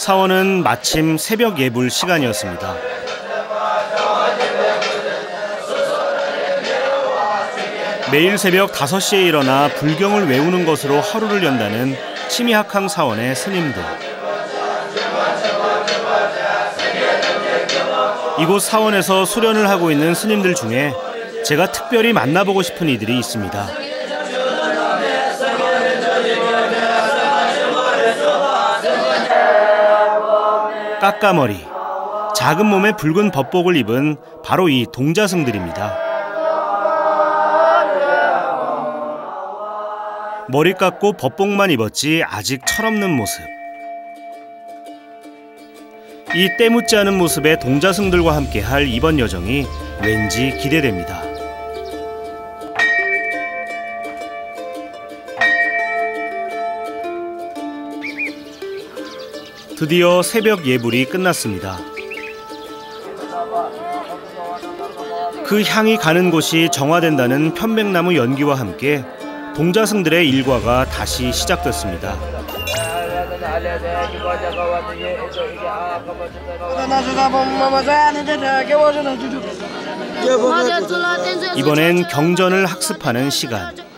사원은 마침 새벽 예불 시간이었습니다. 매일 새벽 5시에 일어나 불경을 외우는 것으로 하루를 연다는 치미학항 사원의 스님들. 이곳 사원에서 수련을 하고 있는 스님들 중에 제가 특별히 만나보고 싶은 이들이 있습니다. 까까머리, 작은 몸에 붉은 법복을 입은 바로 이 동자승들입니다. 머리 깎고 법복만 입었지 아직 철없는 모습. 이 때묻지 않은 모습의 동자승들과 함께할 이번 여정이 왠지 기대됩니다. 드디어 새벽 예불이 끝났습니다. 그 향이 가는 곳이 정화된다는 편백나무 연기와 함께 동자승들의 일과가 다시 시작됐습니다. 이번엔 경전을 학습하는 시간.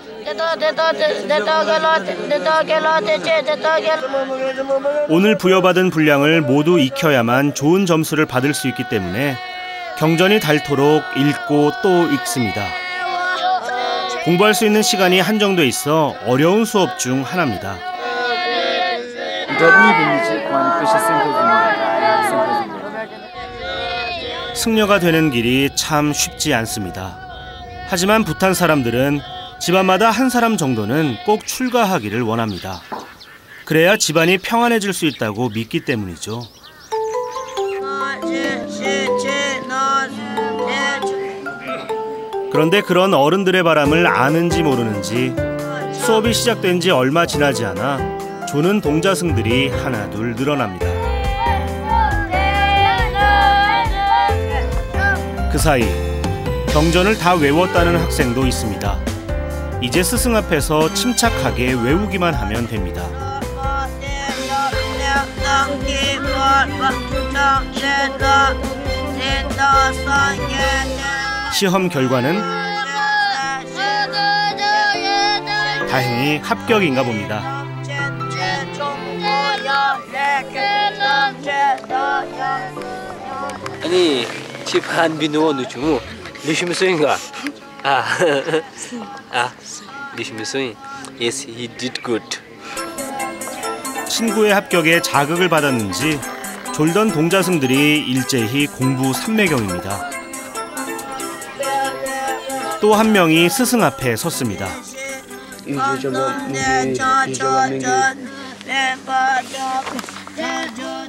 오늘 부여받은 분량을 모두 익혀야만 좋은 점수를 받을 수 있기 때문에 경전이 닳도록 읽고 또 읽습니다. 공부할 수 있는 시간이 한정돼 있어 어려운 수업 중 하나입니다. 승려가 되는 길이 참 쉽지 않습니다. 하지만 부탄 사람들은 집안마다 한 사람 정도는 꼭 출가하기를 원합니다. 그래야 집안이 평안해질 수 있다고 믿기 때문이죠. 그런데 그런 어른들의 바람을 아는지 모르는지 수업이 시작된 지 얼마 지나지 않아 조는 동자승들이 하나둘 늘어납니다. 그 사이 경전을 다 외웠다는 학생도 있습니다. 이제 스승 앞에서 침착하게 외우기만 하면 됩니다. 시험 결과는 다행히 합격인가 봅니다. 아니 집안 비누원도 주고 리시무소인가? 아, 아, 리시무소인. Yes, he did good. 친구의 합격에 자극을 받았는지 졸던 동자승들이 일제히 공부 삼매경입니다. 또 한 명이 스승 앞에 섰습니다.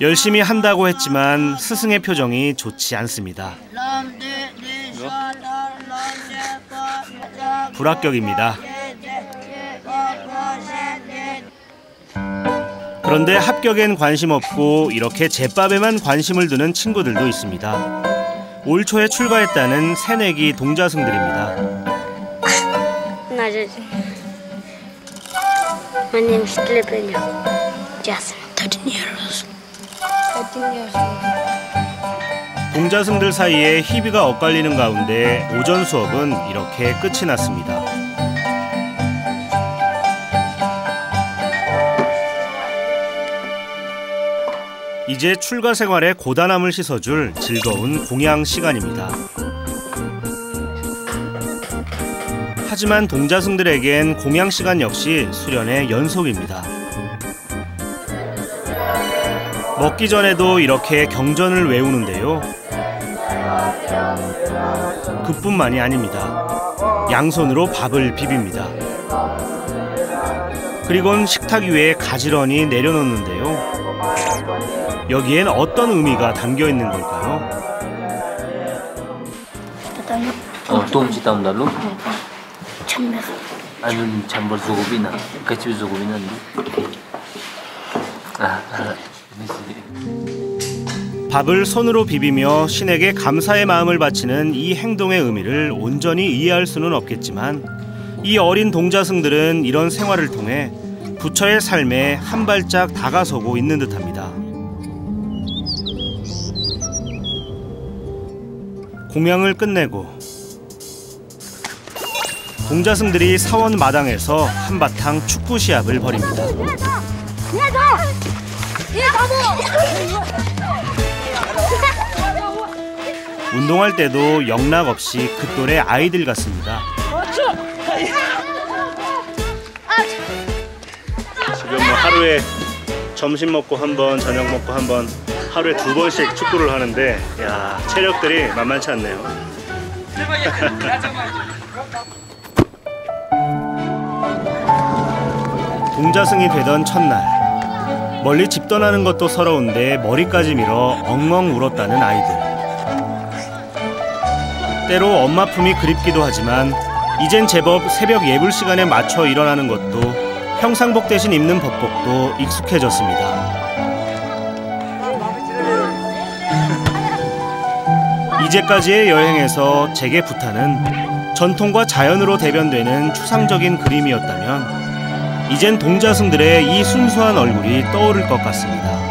열심히 한다고 했지만 스승의 표정이 좋지 않습니다. 불합격입니다. 그런데 합격엔 관심 없고 이렇게 제밥에만 관심을 두는 친구들도 있습니다. 올 초에 출가했다는 새내기 동자승들입니다. My name is Lebenio. Jasmine. 13 years. 13 years. 동자승들 사이에 희비가 엇갈리는 가운데 오전 수업은 이렇게 끝이 났습니다. 이제 출가 생활의 고단함을 씻어줄 즐거운 공양 시간입니다. 하지만 동자승들에겐 공양 시간 역시 수련의 연속입니다. 먹기 전에도 이렇게 경전을 외우는데요. 그뿐만이 아닙니다. 양손으로 밥을 비빕니다. 그리곤 식탁 위에 가지런히 내려놓는데요. 여기엔 어떤 의미가 담겨 있는 걸까요? 어, 또 음식 달로? 참외. 아니면 잠벌 조급이나 같이 조급이나인데. 아, 밥을 손으로 비비며 신에게 감사의 마음을 바치는 이 행동의 의미를 온전히 이해할 수는 없겠지만 이 어린 동자승들은 이런 생활을 통해 부처의 삶에 한 발짝 다가서고 있는 듯합니다. 공양을 끝내고 동자승들이 사원 마당에서 한바탕 축구 시합을 벌입니다. 운동할 때도 영락 없이 그 또래 아이들 같습니다. 지금 뭐 하루에 점심 먹고 한 번, 저녁 먹고 한 번, 하루에 두 번씩 축구를 하는데, 야 체력들이 만만치 않네요. 동자승이 되던 첫날 멀리 집 떠나는 것도 서러운데 머리까지 밀어 엉엉 울었다는 아이들. 때로 엄마 품이 그립기도 하지만 이젠 제법 새벽 예불 시간에 맞춰 일어나는 것도 평상복 대신 입는 법복도 익숙해졌습니다. 이제까지의 여행에서 제게 부탄은 전통과 자연으로 대변되는 추상적인 그림이었다면 이젠 동자승들의 이 순수한 얼굴이 떠오를 것 같습니다.